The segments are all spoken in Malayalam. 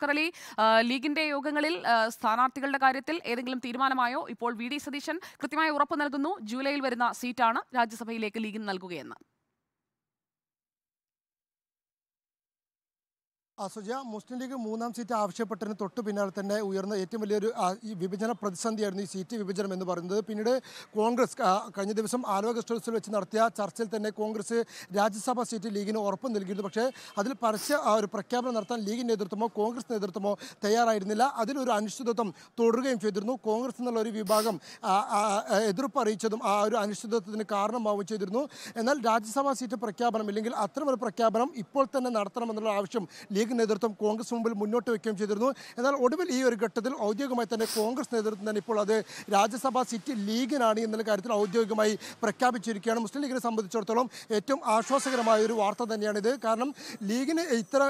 അഷ്കർ അലി ലീഗിന്റെ യോഗങ്ങളിൽ സ്ഥാനാർത്ഥികളുടെ കാര്യത്തിൽ ഏതെങ്കിലും തീരുമാനമായോ? ഇപ്പോൾ വി. ഡി. സതീശൻ കൃത്യമായ ഉറപ്പ് നൽകുന്നു. ജൂലൈയിൽ വരുന്ന സീറ്റാണ് രാജ്യസഭയിലേക്ക് ലീഗിന് നൽകുകയെന്ന്. അസുജ മുസ്ലിം ലീഗ് മൂന്നാം സീറ്റ് ആവശ്യപ്പെട്ടതിന് തൊട്ട് പിന്നാലെ തന്നെ ഉയർന്ന ഏറ്റവും വലിയൊരു ഈ വിഭജന പ്രതിസന്ധിയായിരുന്നു ഈ സീറ്റ് വിഭജനം എന്ന് പറയുന്നത്. പിന്നീട് കോൺഗ്രസ് കഴിഞ്ഞ ദിവസം ആലുവ ഗസ്റ്റ് വെച്ച് നടത്തിയ ചർച്ചയിൽ തന്നെ കോൺഗ്രസ് രാജ്യസഭാ സീറ്റ് ലീഗിന് ഉറപ്പ് നൽകിയിരുന്നു. പക്ഷേ അതിൽ പരസ്യ ഒരു പ്രഖ്യാപനം നടത്താൻ ലീഗ് നേതൃത്വമോ കോൺഗ്രസ് നേതൃത്വമോ തയ്യാറായിരുന്നില്ല. അതിലൊരു അനിശ്ചിതത്വം തുടരുകയും ചെയ്തിരുന്നു. കോൺഗ്രസ് എന്നുള്ള ഒരു വിഭാഗം എതിർപ്പ് അറിയിച്ചതും ആ ഒരു അനിശ്ചിതത്വത്തിന് കാരണമാവുകയും ചെയ്തിരുന്നു. എന്നാൽ രാജ്യസഭാ സീറ്റ് പ്രഖ്യാപനം ഇല്ലെങ്കിൽ അത്തരമൊരു പ്രഖ്യാപനം ഇപ്പോൾ തന്നെ നടത്തണമെന്നുള്ള ആവശ്യം ലീഗ് നേതൃത്വം കോൺഗ്രസ് മുമ്പിൽ മുന്നോട്ട് വയ്ക്കുകയും ചെയ്തിരുന്നു. എന്നാൽ ഒടുവിൽ ഈ ഒരു ഘട്ടത്തിൽ ഔദ്യോഗികമായി തന്നെ കോൺഗ്രസ് നേതൃത്വം തന്നെ ഇപ്പോൾ അത് രാജ്യസഭാ സീറ്റ് ലീഗിനാണ് എന്നുള്ള കാര്യത്തിൽ ഔദ്യോഗികമായി പ്രഖ്യാപിച്ചിരിക്കുകയാണ്. മുസ്ലിം ലീഗിനെ സംബന്ധിച്ചിടത്തോളം ഏറ്റവും ആശ്വാസകരമായ ഒരു വാർത്ത തന്നെയാണിത്. കാരണം ലീഗിന് ഇത്ര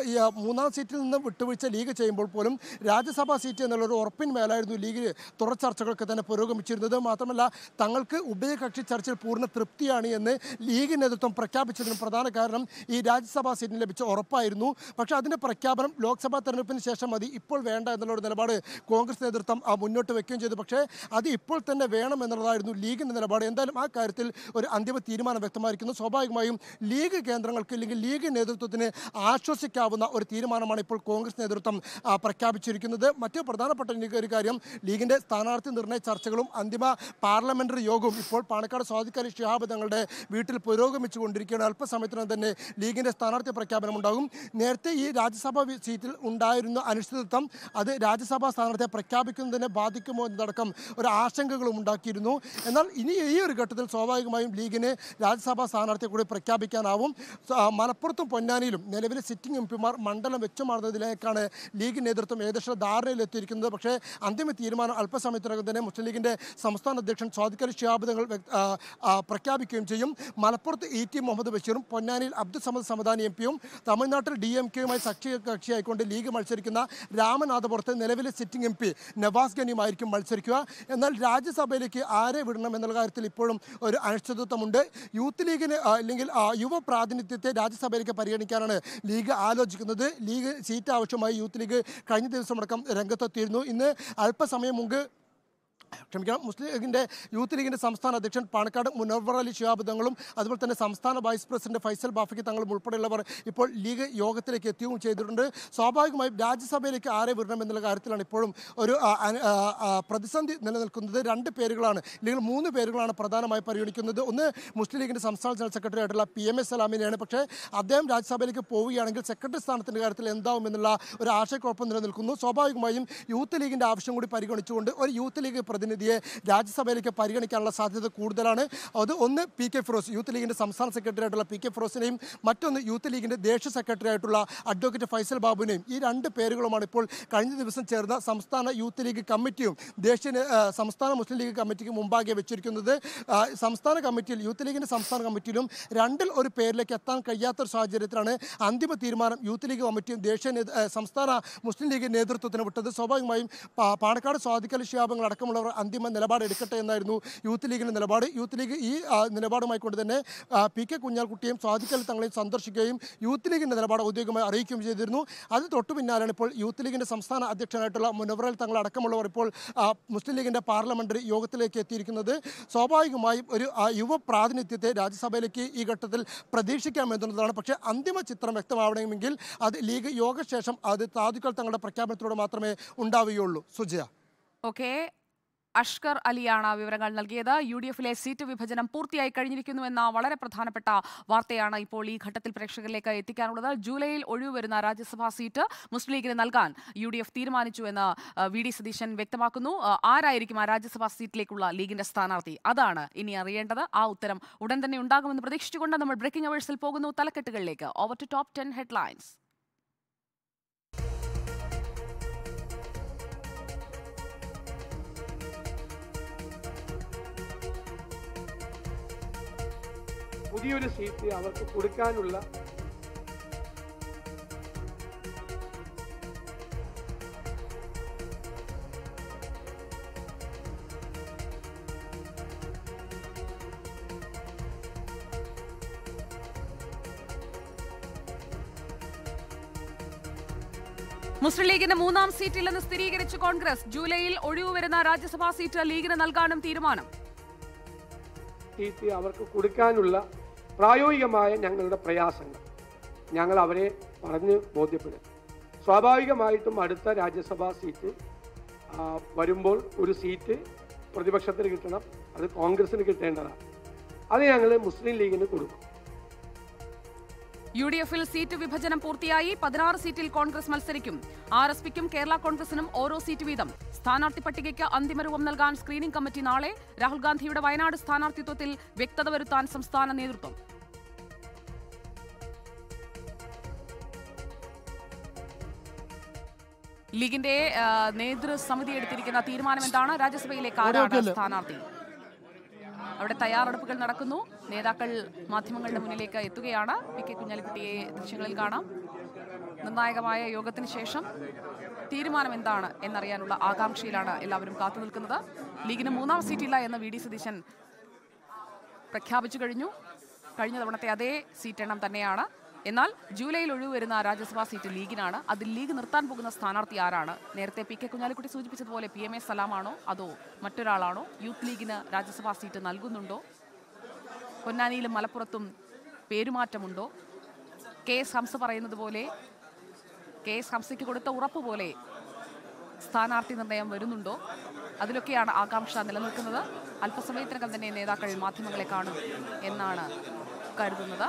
മൂന്നാം സീറ്റിൽ നിന്ന് വിട്ടുവീഴ്ച ലീഗ് ചെയ്യുമ്പോൾ പോലും രാജ്യസഭാ സീറ്റ് എന്നുള്ളൊരു ഉറപ്പിൻ മേലായിരുന്നു ലീഗ് തുടർ ചർച്ചകളൊക്കെ തന്നെ പുരോഗമിച്ചിരുന്നത്. മാത്രമല്ല തങ്ങൾക്ക് ഉഭയകക്ഷി ചർച്ചയിൽ പൂർണ തൃപ്തിയാണ് എന്ന് ലീഗ് നേതൃത്വം പ്രഖ്യാപിച്ചതിന് പ്രധാന കാരണം ഈ രാജ്യസഭാ സീറ്റിന് ലഭിച്ച ഉറപ്പായിരുന്നു. പക്ഷേ അതിന്റെ പ്രഖ്യാപനം ലോക്സഭാ തെരഞ്ഞെടുപ്പിന് ശേഷം മതി ഇപ്പോൾ വേണ്ട എന്നുള്ള ഒരു നിലപാട് കോൺഗ്രസ് നേതൃത്വം മുന്നോട്ട് വെക്കുകയും ചെയ്തു. പക്ഷേ അത് ഇപ്പോൾ തന്നെ വേണം എന്നുള്ളതായിരുന്നു ലീഗിന്റെ നിലപാട്. എന്തായാലും ആ കാര്യത്തിൽ ഒരു അന്തിമ തീരുമാനം വ്യക്തമായിരിക്കുന്നു. സ്വാഭാവികമായും ലീഗ് കേന്ദ്രങ്ങൾക്ക് അല്ലെങ്കിൽ ലീഗ് നേതൃത്വത്തിന് ആശ്വസിക്കാവുന്ന ഒരു തീരുമാനമാണ് ഇപ്പോൾ കോൺഗ്രസ് നേതൃത്വം പ്രഖ്യാപിച്ചിരിക്കുന്നത്. മറ്റു പ്രധാനപ്പെട്ട ഒരു കാര്യം ലീഗിന്റെ സ്ഥാനാർത്ഥി നിർണയ ചർച്ചകളും അന്തിമ പാർലമെന്ററി യോഗവും ഇപ്പോൾ പാണക്കാട് സ്വാധികാരി ഷിഹാബ് തങ്ങളുടെ വീട്ടിൽ പുരോഗമിച്ചുകൊണ്ടിരിക്കുകയാണ്. അല്പസമയത്തിനകം തന്നെ ലീഗിന്റെ സ്ഥാനാർത്ഥി പ്രഖ്യാപനം ഉണ്ടാകും നേരത്തെ ഈ രാജ്യസഭാ സീറ്റിൽ ഉണ്ടായിരുന്ന അനിശ്ചിതത്വം അത് രാജ്യസഭാ സ്ഥാനാർത്ഥിയെ പ്രഖ്യാപിക്കുന്നതിനെ ബാധിക്കുമോ എന്നതടക്കം ഒരു ആശങ്കകളും ഉണ്ടാക്കിയിരുന്നു. എന്നാൽ ഇനി ഈ ഒരു ഘട്ടത്തിൽ സ്വാഭാവികമായും ലീഗിന് രാജ്യസഭാ സ്ഥാനാർത്ഥിയെ കൂടി പ്രഖ്യാപിക്കാനാവും. മലപ്പുറത്തും പൊന്നാനിയിലും നിലവിലെ സിറ്റിംഗ് എം പിമാർ മണ്ഡലം വെച്ചുമാറുന്നതിലേക്കാണ് ലീഗ് നേതൃത്വം ഏകദേശം ധാരണയിലെത്തിയിരിക്കുന്നത്. പക്ഷേ അന്തിമ തീരുമാനം അല്പസമയത്തിനകം തന്നെ മുസ്ലിം ലീഗിന്റെ സംസ്ഥാന അധ്യക്ഷൻ സ്വാദിഖലി ഷിയാബ് തങ്ങൾ പ്രഖ്യാപിക്കുകയും ചെയ്യും. മലപ്പുറത്ത് ഇ ടി മുഹമ്മദ് ബഷീറും പൊന്നാനിയിൽ അബ്ദുൽ സമദ് സമദാനി എം പിയും തമിഴ്നാട്ടിൽ ഡി എം കെയുമായി സഖ്യ കക്ഷിയായിക്കൊണ്ട് ലീഗ് മത്സരിക്കുന്ന രാമനാഥപുരത്ത് നിലവിലെ സിറ്റിംഗ് എം പി നവാസ് ഗനിയുമായിരിക്കും മത്സരിക്കുക. എന്നാൽ രാജ്യസഭയിലേക്ക് ആരെ വിടണം എന്നുള്ള കാര്യത്തിൽ ഇപ്പോഴും ഒരു അനിശ്ചിതത്വമുണ്ട്. യൂത്ത് ലീഗിന് അല്ലെങ്കിൽ യുവ പ്രാതിനിധ്യത്തെ രാജ്യസഭയിലേക്ക് പരിഗണിക്കാനാണ് ലീഗ് ആലോചിക്കുന്നത്. ലീഗ് സീറ്റ് ആവശ്യമായി യൂത്ത് ലീഗ് കഴിഞ്ഞ ദിവസം ദിവസമടക്കം രംഗത്തെത്തിയിരുന്നു. ഇന്ന് അല്പസമയം മുമ്പ് ക്ഷമിക്കണം. മുസ്ലിം ലീഗിന്റെ യൂത്ത് ലീഗിന്റെ സംസ്ഥാന അധ്യക്ഷൻ പാണക്കാട് മുനവർ അലി ഷിഹാബ് തങ്ങളും അതുപോലെ തന്നെ സംസ്ഥാന വൈസ് പ്രസിഡന്റ് ഫൈസൽ ബാഫിക്ക് തങ്ങളും ഉൾപ്പെടെയുള്ളവർ ഇപ്പോൾ ലീഗ് യോഗത്തിലേക്ക് എത്തുകയും ചെയ്തിട്ടുണ്ട്. സ്വാഭാവികമായും രാജ്യസഭയിലേക്ക് ആരെ വിടണം എന്നുള്ള കാര്യത്തിലാണ് ഇപ്പോഴും ഒരു പ്രതിസന്ധി നിലനിൽക്കുന്നത്. രണ്ട് പേരുകളാണ് അല്ലെങ്കിൽ മൂന്ന് പേരുകളാണ് പ്രധാനമായി പരിഗണിക്കുന്നത്. ഒന്ന് മുസ്ലിം ലീഗിന്റെ സംസ്ഥാന ജനറൽ സെക്രട്ടറി ആയിട്ടുള്ള പി എം എസ് സലാമിനെയാണ്. പക്ഷേ അദ്ദേഹം രാജ്യസഭയിലേക്ക് പോവുകയാണെങ്കിൽ സെക്രട്ടറി സ്ഥാനത്തിന്റെ കാര്യത്തിൽ എന്താവും എന്നുള്ള ഒരു ആശയക്കുഴപ്പം നിലനിൽക്കുന്നു. സ്വാഭാവികമായും യൂത്ത് ലീഗിന്റെ ആവശ്യം കൂടി പരിഗണിച്ചുകൊണ്ട് ഒരു യൂത്ത് ലീഗ് പ്രതിനിധിയെ രാജ്യസഭയിലേക്ക് പരിഗണിക്കാനുള്ള സാധ്യത കൂടുതലാണ്. അത് ഒന്ന് പി കെ ഫിറോസ് യൂത്ത് ലീഗിന്റെ സംസ്ഥാന സെക്രട്ടറി ആയിട്ടുള്ള പി കെ ഫിറോസിനെയും മറ്റൊന്ന് യൂത്ത് ലീഗിന്റെ ദേശീയ സെക്രട്ടറി ആയിട്ടുള്ള അഡ്വക്കേറ്റ് ഫൈസൽ ബാബുവിനെയും. ഈ രണ്ട് പേരുകളുമാണ് ഇപ്പോൾ കഴിഞ്ഞ ദിവസം ചേർന്ന സംസ്ഥാന യൂത്ത് ലീഗ് കമ്മിറ്റിയും ദേശീയ സംസ്ഥാന മുസ്ലിം ലീഗ് കമ്മിറ്റിക്കും മുമ്പാകെ വെച്ചിരിക്കുന്നത്. സംസ്ഥാന കമ്മിറ്റിയിൽ യൂത്ത് ലീഗിന്റെ സംസ്ഥാന കമ്മിറ്റിയിലും രണ്ടിൽ ഒരു പേരിലേക്ക് എത്താൻ കഴിയാത്തൊരു സാഹചര്യത്തിലാണ് അന്തിമ തീരുമാനം യൂത്ത് ലീഗ് കമ്മിറ്റിയും ദേശീയ സംസ്ഥാന മുസ്ലിം ലീഗ് നേതൃത്വത്തിന് വിട്ടത്. സ്വാഭാവികമായും പാണക്കാട് സ്വാധിക്കൽ ശിഹാബങ്ങൾ അടക്കമുള്ളവർ അന്തിമ നിലപാട് എടുക്കട്ടെ എന്നായിരുന്നു യൂത്ത് ലീഗിന്റെ നിലപാട്. യൂത്ത് ലീഗ് ഈ നിലപാടുമായി കൊണ്ട് തന്നെ പി കെ കുഞ്ഞാൽക്കുട്ടിയും സ്വാധിക്കൽ തങ്ങളെയും സന്ദർശിക്കുകയും യൂത്ത് ലീഗിന്റെ നിലപാട് ഔദ്യോഗികമായി അറിയിക്കുകയും ചെയ്തിരുന്നു. അത് തൊട്ടു പിന്നാലാണ് ഇപ്പോൾ യൂത്ത് ലീഗിന്റെ സംസ്ഥാന അധ്യക്ഷനായിട്ടുള്ള മുനവറൽ തങ്ങൾ അടക്കമുള്ളവർ ഇപ്പോൾ മുസ്ലിം ലീഗിന്റെ പാർലമെന്ററി യോഗത്തിലേക്ക് എത്തിയിരിക്കുന്നത്. സ്വാഭാവികമായും ഒരു യുവ പ്രാതിനിധ്യത്തെ രാജ്യസഭയിലേക്ക് ഈ ഘട്ടത്തിൽ പ്രതീക്ഷിക്കാമെന്നുള്ളതാണ് പക്ഷേ അന്തിമ ചിത്രം വ്യക്തമാവണമെങ്കിൽ അത് ലീഗ് യോഗശേഷം അത് സാധുക്കൾ തങ്ങളുടെ പ്രഖ്യാപനത്തിലൂടെ മാത്രമേ ഉണ്ടാവുകയുള്ളൂ. സുജയ. ഓക്കെ. അഷ്കർ അലിയാണ് വിവരങ്ങൾ നൽകിയത്. യു ഡി എഫിലെ സീറ്റ് വിഭജനം പൂർത്തിയായി കഴിഞ്ഞിരിക്കുന്നുവെന്ന വളരെ പ്രധാനപ്പെട്ട വാർത്തയാണ് ഇപ്പോൾ ഈ ഘട്ടത്തിൽ പ്രേക്ഷകരിലേക്ക് എത്തിക്കാനുള്ളത്. ജൂലൈയിൽ ഒഴിവ് വരുന്ന രാജ്യസഭാ സീറ്റ് മുസ്ലിം ലീഗിന് നൽകാൻ യു ഡി എഫ് തീരുമാനിച്ചുവെന്ന് വി. ഡി. സതീശൻ വ്യക്തമാക്കുന്നു. ആരായിരിക്കും ആ രാജ്യസഭാ സീറ്റിലേക്കുള്ള ലീഗിന്റെ സ്ഥാനാർത്ഥി? അതാണ് ഇനി അറിയേണ്ടത്. ആ ഉത്തരം ഉടൻ തന്നെ ഉണ്ടാകുമെന്ന് പ്രതീക്ഷിച്ചുകൊണ്ട് നമ്മൾ ബ്രേക്കിംഗ് അവേഴ്സിൽ പോകുന്നു. തലക്കെട്ടുകളിലേക്ക്. Over to top ten headlines. പുതിയൊരു സീറ്റ് അവർക്ക് കൊടുക്കാനുള്ള മുസ്ലിം ലീഗിന്റെ മൂന്നാം സീറ്റില്ലെന്ന് സ്ഥിരീകരിച്ച് കോൺഗ്രസ്. ജൂലൈയിൽ ഒഴിവ് വരുന്ന രാജ്യസഭാ സീറ്റ് ലീഗിന് നൽകാനും തീരുമാനം. സീറ്റ് അവർക്ക് കൊടുക്കാനുള്ള പ്രായോഗികമായ ഞങ്ങളുടെ പ്രയാസങ്ങൾ. ഞങ്ങൾ അവരെ പറഞ്ഞ് ബോധ്യപ്പെടും. സ്വാഭാവികമായിട്ടും അടുത്ത രാജ്യസഭാ സീറ്റ് വരുമ്പോൾ ഒരു സീറ്റ് പ്രതിപക്ഷത്തിന് കിട്ടണം അത് കോൺഗ്രസിന് കിട്ടേണ്ടതാണ്. അത് ഞങ്ങൾ മുസ്ലിം ലീഗിന് കൊടുക്കും. യു ഡി എഫിൽ സീറ്റ് വിഭജനം പൂർത്തിയായി പതിനാറ് സീറ്റിൽ കോൺഗ്രസ് മത്സരിക്കും. ആർ എസ് പിക്കും കേരള കോൺഗ്രസിനും ഓരോ സീറ്റ് വീതം. സ്ഥാനാർത്ഥി പട്ടികയ്ക്ക് അന്തിമരൂപം നൽകാൻ സ്ക്രീനിംഗ് കമ്മിറ്റി നാളെ രാഹുൽ ഗാന്ധിയുടെ വയനാട് സ്ഥാനാർത്ഥിത്വത്തിൽ വ്യക്തത വരുത്താൻ സംസ്ഥാന നേതൃത്വം. ലീഗിന്റെ നേതൃ നേതൃസമിതി എടുത്തിരിക്കുന്ന തീരുമാനം എന്താണ്? രാജ്യസഭയിലെ ആരാണ് സ്ഥാനാർത്ഥി? അവിടെ തയ്യാറെടുപ്പുകൾ നടക്കുന്നു. നേതാക്കൾ മാധ്യമങ്ങളുടെ മുന്നിലേക്ക് എത്തുകയാണ്. പി കെ കുഞ്ഞാലിക്കുട്ടിയെ ദൃശ്യങ്ങളിൽ കാണാം. നിർണായകമായ യോഗത്തിന് ശേഷം തീരുമാനം എന്താണ് എന്നറിയാനുള്ള ആകാംക്ഷയിലാണ് എല്ലാവരും കാത്തു നിൽക്കുന്നത്. ലീഗിന് മൂന്നാം സീറ്റില്ല എന്ന് വി ഡി സതീശൻ പ്രഖ്യാപിച്ചു കഴിഞ്ഞു. കഴിഞ്ഞ തവണത്തെ അതേ സീറ്റ് എണ്ണം തന്നെയാണ്. എന്നാൽ ജൂലൈയിൽ ഒഴിവ് വരുന്ന രാജ്യസഭാ സീറ്റ് ലീഗിനാണ്. അതിൽ ലീഗ് നിർത്താൻ പോകുന്ന സ്ഥാനാർത്ഥി ആരാണ്? നേരത്തെ പി കെ കുഞ്ഞാലിക്കുട്ടി സൂചിപ്പിച്ചതുപോലെ പി എം എ സലാമാണോ അതോ മറ്റൊരാളാണോ? യൂത്ത് ലീഗിന് രാജ്യസഭാ സീറ്റ് നൽകുന്നുണ്ടോ? പൊന്നാനിയിലും മലപ്പുറത്തും പേരുമാറ്റമുണ്ടോ? കെ എസ് ഹംസ പറയുന്നത് പോലെ കെ എസ് ഹംസയ്ക്ക് കൊടുത്ത ഉറപ്പ് പോലെ സ്ഥാനാർത്ഥി നിർണയം വരുന്നുണ്ടോ? അതിലൊക്കെയാണ് ആകാംക്ഷ നിലനിൽക്കുന്നത്. അല്പസമയത്തിനകം തന്നെ നേതാക്കൾ മാധ്യമങ്ങളെ കാണും എന്നാണ് കരുതുന്നത്.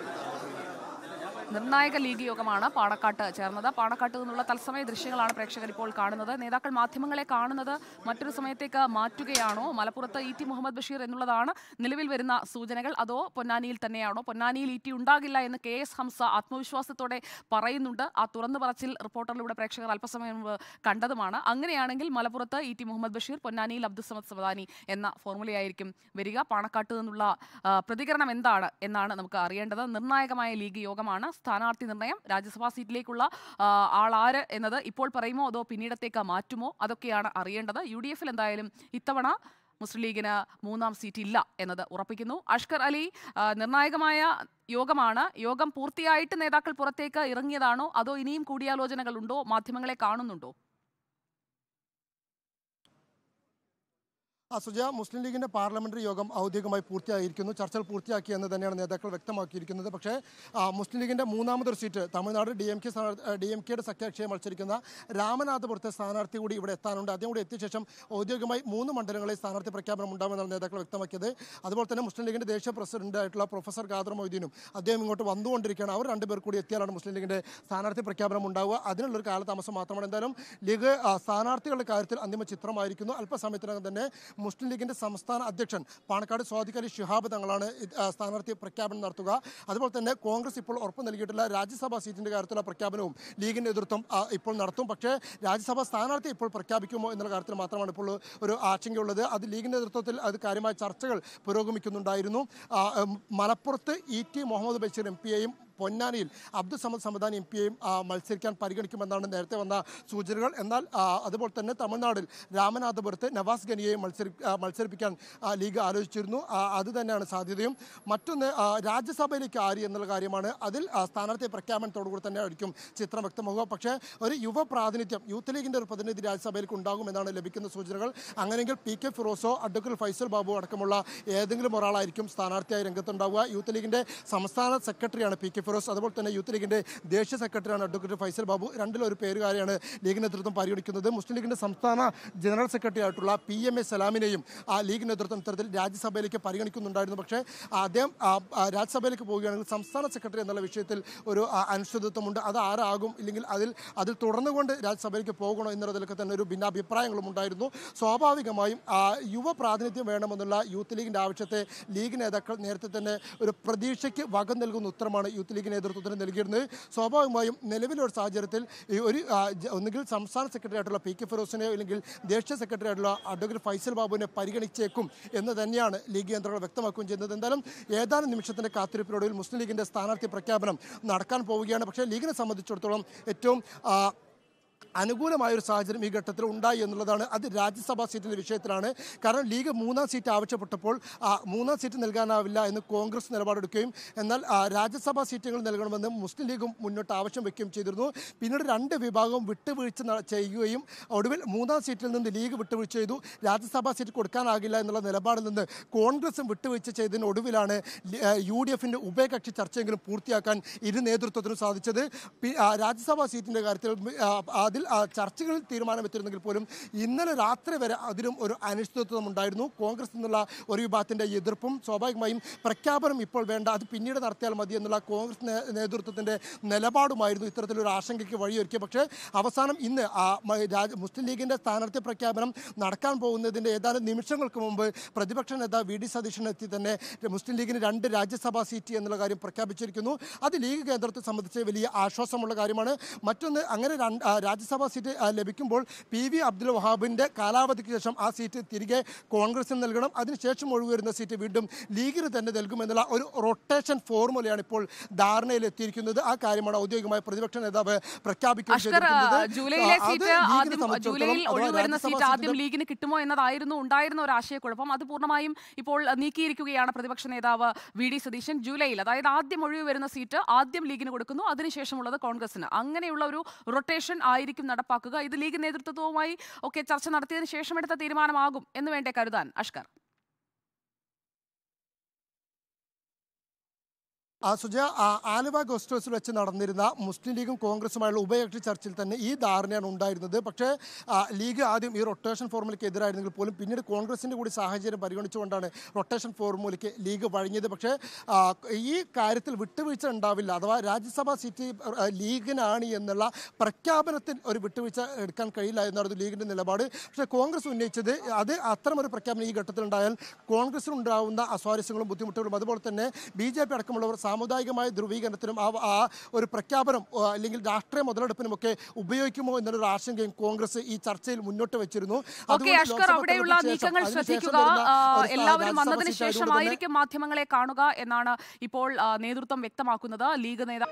നിർണായക ലീഗ് യോഗമാണ് പാണക്കാട്ട് ചേർന്നത്. പാണക്കാട്ട് നിന്നുള്ള തത്സമയ ദൃശ്യങ്ങളാണ് പ്രേക്ഷകർ ഇപ്പോൾ കാണുന്നത്. നേതാക്കൾ മാധ്യമങ്ങളെ കാണുന്നത് മറ്റൊരു സമയത്തേക്ക് മാറ്റുകയാണോ? മലപ്പുറത്ത് ഇ ടി മുഹമ്മദ് ബഷീർ എന്നുള്ളതാണ് നിലവിൽ വരുന്ന സൂചനകൾ. അതോ പൊന്നാനിയിൽ തന്നെയാണോ? പൊന്നാനിയിൽ ഇ ടി ഉണ്ടാകില്ല എന്ന് കെ എസ് ഹംസ ആത്മവിശ്വാസത്തോടെ പറയുന്നുണ്ട്. ആ തുറന്നു പറച്ചിൽ റിപ്പോർട്ടറിലൂടെ പ്രേക്ഷകർ അല്പസമയം കണ്ടതുമാണ്. അങ്ങനെയാണെങ്കിൽ മലപ്പുറത്ത് ഇ ടി മുഹമ്മദ് ബഷീർ പൊന്നാനിയിൽ അബ്ദുസമദ് സമദാനി എന്ന ഫോർമുലയായിരിക്കും വരിക. പാണക്കാട്ട് നിന്നുള്ള പ്രതികരണം എന്താണ് എന്നാണ് നമുക്ക് അറിയേണ്ടത്. നിർണായകമായ ലീഗ് യോഗമാണ് സ്ഥാനാർത്ഥി നിർണയം രാജ്യസഭാ സീറ്റിലേക്കുള്ള ആളാര് എന്നത് ഇപ്പോൾ പറയുമോ അതോ പിന്നീടത്തേക്ക് മാറ്റുമോ അതൊക്കെയാണ് അറിയേണ്ടത്. യു ഡി എഫിൽ എന്തായാലും ഇത്തവണ മുസ്ലിം ലീഗിന് മൂന്നാം സീറ്റ് ഇല്ല എന്നത് ഉറപ്പിക്കുന്നു. അഷ്കർ അലി നിർണായകമായ യോഗമാണ്. യോഗം പൂർത്തിയായിട്ട് നേതാക്കൾ പുറത്തേക്ക് ഇറങ്ങിയതാണോ? അതോ ഇനിയും കൂടിയാലോചനകളുണ്ടോ മാധ്യമങ്ങളെ കാണുന്നുണ്ടോ? ആ സുജ മുസ്ലിം ലീഗിന്റെ പാർലമെന്ററി യോഗം ഔദ്യോഗികമായി പൂർത്തിയായിരിക്കുന്നു. ചർച്ചകൾ പൂർത്തിയാക്കി എന്ന് തന്നെയാണ് നേതാക്കൾ വ്യക്തമാക്കിയിരിക്കുന്നത്. പക്ഷേ മുസ്ലിം ലീഗിന്റെ മൂന്നാമതൊരു seat Tamil Nadu D M K D M കെയുടെ സഖ്യകക്ഷിയെ മത്സരിക്കുന്ന രാമനാഥപുരത്തെ സ്ഥാനാർത്ഥി കൂടി ഇവിടെ എത്താനുണ്ട്. അദ്ദേഹം കൂടി എത്തിയ ശേഷം ഔദ്യോഗികമായി മൂന്ന് മണ്ഡലങ്ങളിൽ സ്ഥാനാർത്ഥി പ്രഖ്യാപനം ഉണ്ടാകുമെന്നാണ് നേതാക്കൾ വ്യക്തമാക്കിയത്. അതുപോലെ തന്നെ മുസ്ലിം ലീഗിന്റെ ദേശീയ പ്രസിഡന്റായിട്ടുള്ള പ്രൊഫസർ ഖാദർ മൊയ്തീനും അദ്ദേഹം ഇങ്ങോട്ട് വന്നുകൊണ്ടിരിക്കുകയാണ്. അവർ രണ്ടുപേർ കൂടി എത്തിയാലാണ് മുസ്ലിം ലീഗിന്റെ സ്ഥാനാർത്ഥി പ്രഖ്യാപനം ഉണ്ടാവുക. അതിനുള്ളൊരു കാലതാമസം മാത്രമാണ്. എന്തായാലും ലീഗ് സ്ഥാനാർത്ഥികളുടെ കാര്യത്തിൽ അന്തിമ ചിത്രമായിരിക്കുന്നു. അല്പസമയത്തിനകം തന്നെ മുസ്ലിം ലീഗിന്റെ സംസ്ഥാന അധ്യക്ഷൻ പാണക്കാട് സ്വാധികാരി ഷിഹാബ് തങ്ങളാണ് സ്ഥാനാർത്ഥി പ്രഖ്യാപനം നടത്തുക. അതുപോലെ തന്നെ കോൺഗ്രസ് ഇപ്പോൾ ഉറപ്പ് നൽകിയിട്ടുള്ള രാജ്യസഭാ സീറ്റിന്റെ കാര്യത്തിലുള്ള പ്രഖ്യാപനവും ലീഗിന്റെ നേതൃത്വം ഇപ്പോൾ നടത്തും. പക്ഷേ രാജ്യസഭാ സ്ഥാനാർത്ഥി ഇപ്പോൾ പ്രഖ്യാപിക്കുമോ എന്നുള്ള കാര്യത്തിൽ മാത്രമാണ് ഇപ്പോൾ ഒരു ആശങ്കയുള്ളത്. അത് ലീഗിന്റെ നേതൃത്വത്തിൽ അത് കാര്യമായ ചർച്ചകൾ പുരോഗമിക്കുന്നുണ്ടായിരുന്നു. മലപ്പുറത്ത് E T Muhammad Basheer M പിയെയും പൊന്നാനിയിൽ അബ്ദുൾ സമദ് സമദാൻ എം പിയെയും മത്സരിക്കാൻ പരിഗണിക്കുമെന്നാണ് നേരത്തെ വന്ന സൂചനകൾ. എന്നാൽ അതുപോലെ തന്നെ തമിഴ്നാടിൽ രാമനാഥപുരത്ത് നവാസ് ഗനിയെയും മത്സരി ആ, മത്സരിപ്പിക്കാൻ ലീഗ് ആലോചിച്ചിരുന്നു. അത് തന്നെയാണ് സാധ്യതയും. മറ്റൊന്ന് രാജ്യസഭയിലേക്ക് ആര് എന്നുള്ള കാര്യമാണ്. അതിൽ സ്ഥാനാർത്ഥി പ്രഖ്യാപനത്തോടുകൂടി തന്നെ ആയിരിക്കും ചിത്രം വ്യക്തമാകുക പക്ഷേ ഒരു യുവ പ്രാതിനിധ്യം യൂത്ത് ലീഗിന്റെ ഒരു പ്രതിനിധി രാജ്യസഭയിലേക്ക് ഉണ്ടാകുമെന്നാണ് ലഭിക്കുന്ന സൂചനകൾ. അങ്ങനെയെങ്കിൽ പി കെ ഫിറോസോ അഡ്വക്കൽ ഫൈസൽ ബാബു അടക്കമുള്ള ഏതെങ്കിലും ഒരാളായിരിക്കും സ്ഥാനാർത്ഥിയായി രംഗത്തുണ്ടാവുക. യൂത്ത് ലീഗിന്റെ സംസ്ഥാന സെക്രട്ടറിയാണ് പി കെ ഫിറോസ്. അതുപോലെ തന്നെ യൂത്ത് ലീഗിന്റെ ദേശീയ സെക്രട്ടറിയാണ് അഡ്വക്കേറ്റ് ഫൈസൽ ബാബു. രണ്ടിലൊരു പേരുകാരെയാണ് ലീഗ് നേതൃത്വം പരിഗണിക്കുന്നത്. മുസ്ലിം ലീഗിന്റെ സംസ്ഥാന ജനറൽ സെക്രട്ടറി ആയിട്ടുള്ള പി എം എ സലാമിനെയും ആ ലീഗ് നേതൃത്വം രാജ്യസഭയിലേക്ക് പരിഗണിക്കുന്നുണ്ടായിരുന്നു. പക്ഷേ അദ്ദേഹം രാജ്യസഭയിലേക്ക് പോവുകയാണെങ്കിൽ സംസ്ഥാന സെക്രട്ടറി എന്നുള്ള വിഷയത്തിൽ ഒരു അനിശ്ചിതത്വമുണ്ട്. അത് ആരാകും ഇല്ലെങ്കിൽ അതിൽ അതിൽ തുടർന്നുകൊണ്ട് രാജ്യസഭയിലേക്ക് പോകണോ എന്നുള്ളതിലൊക്കെ തന്നെ ഒരു ഭിന്നാഭിപ്രായങ്ങളും ഉണ്ടായിരുന്നു. സ്വാഭാവികമായും യുവ പ്രാതിനിധ്യം വേണമെന്നുള്ള യൂത്ത് ലീഗിന്റെ ആവശ്യത്തെ ലീഗ് നേതാക്കൾ നേരത്തെ തന്നെ ഒരു പ്രതീക്ഷയ്ക്ക് വക നൽകുന്ന ഉത്തരമാണ് യൂത്ത് ലീഗ് നേതൃത്വത്തിന് നൽകിയിരുന്നത്. സ്വാഭാവികമായും നിലവിലെ സാഹചര്യത്തിൽ ഒരു ഒന്നുകിൽ സംസ്ഥാന സെക്രട്ടറി ആയിട്ടുള്ള പി കെ ഫിറോസിനെയോ അല്ലെങ്കിൽ ദേശീയ സെക്രട്ടറി ആയിട്ടുള്ള അഡ്വക്കേറ്റ് ഫൈസൽ ബാബുവിനെ പരിഗണിച്ചേക്കും എന്ന് തന്നെയാണ് ലീഗ് കേന്ദ്രങ്ങൾ വ്യക്തമാക്കുകയും ചെയ്യുന്നത്. എന്തായാലും ഏതാനും നിമിഷത്തിന്റെ കാത്തിരിപ്പിനൊടുവിൽ മുസ്ലിം ലീഗിന്റെ സ്ഥാനാർത്ഥി പ്രഖ്യാപനം നടക്കാൻ പോവുകയാണ്. പക്ഷേ ലീഗിനെ സംബന്ധിച്ചിടത്തോളം ഏറ്റവും അനുകൂലമായ ഒരു സാഹചര്യം ഈ ഘട്ടത്തിൽ ഉണ്ടായി എന്നുള്ളതാണ്. അത് രാജ്യസഭാ സീറ്റിന്റെ വിഷയത്തിലാണ്. കാരണം ലീഗ് മൂന്നാം സീറ്റ് ആവശ്യപ്പെട്ടപ്പോൾ മൂന്നാം സീറ്റ് നൽകാനാവില്ല എന്ന് കോൺഗ്രസ് നിലപാടെടുക്കുകയും എന്നാൽ രാജ്യസഭാ സീറ്റുകൾ നൽകണമെന്ന് മുസ്ലിം ലീഗും മുന്നോട്ട് ആവശ്യം വയ്ക്കുകയും ചെയ്തിരുന്നു. പിന്നീട് രണ്ട് വിഭാഗവും വിട്ടുവീഴ്ച ചെയ്യുകയും ഒടുവിൽ മൂന്നാം സീറ്റിൽ നിന്ന് ലീഗ് വിട്ടുവീഴ്ച ചെയ്തു. രാജ്യസഭാ സീറ്റ് കൊടുക്കാനാകില്ല എന്നുള്ള നിലപാടിൽ നിന്ന് കോൺഗ്രസും വിട്ടുവീഴ്ച ചെയ്തതിന് ഒടുവിലാണ് യു ഡി എഫിന്റെ ഉഭയകക്ഷി ചർച്ചയെങ്കിലും പൂർത്തിയാക്കാൻ ഇരു നേതൃത്വത്തിനും സാധിച്ചത്. രാജ്യസഭാ സീറ്റിന്റെ കാര്യത്തിൽ അതിൽ ചർച്ചകളിൽ തീരുമാനമെത്തിയിരുന്നെങ്കിൽ പോലും ഇന്നലെ രാത്രി വരെ അതിലും ഒരു അനിശ്ചിതത്വം ഉണ്ടായിരുന്നു. കോൺഗ്രസ് എന്നുള്ള ഒരു വിഭാഗത്തിന്റെ എതിർപ്പും സ്വാഭാവികമായും പ്രഖ്യാപനം ഇപ്പോൾ വേണ്ട അത് പിന്നീട് നടത്തിയാൽ മതി എന്നുള്ള കോൺഗ്രസ് നേതൃത്വത്തിന്റെ നിലപാടുമായിരുന്നു ഇത്തരത്തിലൊരു ആശങ്കയ്ക്ക് വഴിയൊരുക്കിയത് പക്ഷേ അവസാനം ഇന്ന് മുസ്ലിം ലീഗിന്റെ സ്ഥാനാർത്ഥി പ്രഖ്യാപനം നടക്കാൻ പോകുന്നതിന്റെ ഏതാനും നിമിഷങ്ങൾക്ക് മുമ്പ് പ്രതിപക്ഷ നേതാവ് വി ഡി സതീശൻ എത്തി തന്നെ മുസ്ലിം ലീഗിന് രണ്ട് രാജ്യസഭാ സീറ്റ് എന്നുള്ള കാര്യം പ്രഖ്യാപിച്ചിരിക്കുന്നു. അത് ലീഗ് കേന്ദ്രത്തെ സംബന്ധിച്ച് വലിയ ആശ്വാസമുള്ള കാര്യമാണ്. മറ്റൊന്ന് അങ്ങനെ രണ്ട് രാജ്യസഭാ സീറ്റ് ലഭിക്കുമ്പോൾ പി വി അബ്ദുൽ വഹാബിന്റെ കാലാവധിക്ക് ശേഷം ആ സീറ്റ് തിരികെ കോൺഗ്രസിന് നൽകണം. അതിനുശേഷം ഒഴിവരുന്ന സീറ്റ് വീണ്ടും ലീഗിന് തന്നെ നൽകുമെന്നുള്ള ഒരു റൊട്ടേഷൻ ഫോർമുലയാണ് ഇപ്പോൾ ധാരണയിൽ എത്തിയിരിക്കുന്നത്. ആ കാര്യമാണ് ഔദ്യോഗികമായി പ്രതിപക്ഷ നേതാവ് ആദ്യം ലീഗിന് കിട്ടുമോ എന്നതായിരുന്നു ഉണ്ടായിരുന്ന ഒരു ആശയക്കുഴപ്പം. അത് പൂർണമായും ഇപ്പോൾ നീക്കിയിരിക്കുകയാണ് പ്രതിപക്ഷ നേതാവ് വി ഡി സതീശൻ ജൂലൈയിൽ. അതായത് ആദ്യം ഒഴിവ് വരുന്ന സീറ്റ് ആദ്യം ലീഗിന് കൊടുക്കുന്നു അതിനുശേഷമുള്ളത് കോൺഗ്രസിന് അങ്ങനെയുള്ള ഒരു റൊട്ടേഷൻ ആയിരിക്കും നടപ്പാക്കുക. ഇത് ലീഗ് നേതൃത്വവുമായി ഒക്കെ ചർച്ച നടത്തിയതിനു ശേഷം എടുത്ത തീരുമാനമാകും എന്ന് വേണ്ടേ കരുതാൻ. അഷ്കർ. സുജ ആലുവ ഗസ്റ്റ് ഹൗസിൽ വെച്ച് നടന്നിരുന്ന മുസ്ലിം ലീഗും കോൺഗ്രസുമായുള്ള ഉഭയകക്ഷി ചർച്ചയിൽ തന്നെ ഈ ധാരണയാണ് ഉണ്ടായിരുന്നത്. പക്ഷേ ലീഗ് ആദ്യം ഈ റൊട്ടേഷൻ ഫോർമുലയ്ക്ക് എതിരായിരുന്നെങ്കിൽ പോലും പിന്നീട് കോൺഗ്രസിന്റെ കൂടി സാഹചര്യം പരിഗണിച്ചുകൊണ്ടാണ് റൊട്ടേഷൻ ഫോർമുലയ്ക്ക് ലീഗ് വഴങ്ങിയത്. പക്ഷേ ഈ കാര്യത്തിൽ വിട്ടുവീഴ്ച ഉണ്ടാവില്ല. അഥവാ രാജ്യസഭാ സീറ്റ് ലീഗിനാണ് എന്നുള്ള പ്രഖ്യാപനത്തിൽ ഒരു വിട്ടുവീഴ്ച എടുക്കാൻ കഴിയില്ല എന്നായിരുന്നു ലീഗിന്റെ നിലപാട്. പക്ഷേ കോൺഗ്രസ് ഉന്നയിച്ചത് അത് അത്തരമൊരു പ്രഖ്യാപനം ഈ ഘട്ടത്തിൽ ഉണ്ടായാൽ കോൺഗ്രസിനുണ്ടാവുന്ന അസ്വാരസ്യങ്ങളും ബുദ്ധിമുട്ടുകളും അതുപോലെ തന്നെ ബി ജെ പി അടക്കമുള്ളവർ സാമുദായികമായ ധ്രുവീകരണത്തിനും ആ ഒരു പ്രഖ്യാപനം അല്ലെങ്കിൽ രാഷ്ട്രീയ മുതലെടുപ്പിനുമൊക്കെ ഉപയോഗിക്കുമോ എന്നൊരു ആശങ്കയും കോൺഗ്രസ് ഈ ചർച്ചയിൽ മുന്നോട്ട് വെച്ചിരുന്നു. അവിടെയുള്ള നീക്കങ്ങൾ ശ്രദ്ധിക്കുക. എല്ലാവരും വന്നതിന് ശേഷമായിരിക്കും മാധ്യമങ്ങളെ കാണുക എന്നാണ് ഇപ്പോൾ നേതൃത്വം വ്യക്തമാക്കുന്നത്. ലീഗ് നേതാവ്